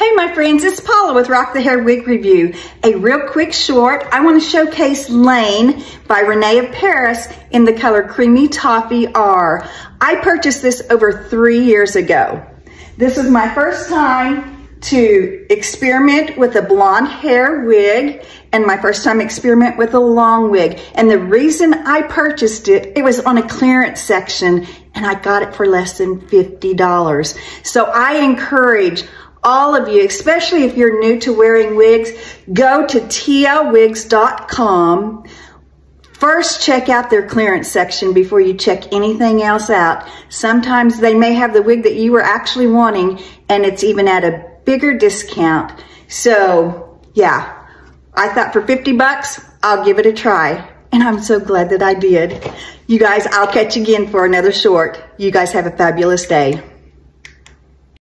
Hey my friends, it's Paula with Rock the Hair Wig Review. A real quick short, I want to showcase Laine by Rene of Paris in the color Creamy Toffee R. I purchased this over three years ago. This was my first time to experiment with a blonde hair wig and my first time experiment with a long wig. And the reason I purchased it, it was on a clearance section and I got it for less than $50. So I encourage all of you, especially if you're new to wearing wigs, go to tlwigs.com. First, check out their clearance section before you check anything else out. Sometimes they may have the wig that you were actually wanting and it's even at a bigger discount. So yeah, I thought for 50 bucks, I'll give it a try. And I'm so glad that I did. You guys, I'll catch you again for another short. You guys have a fabulous day.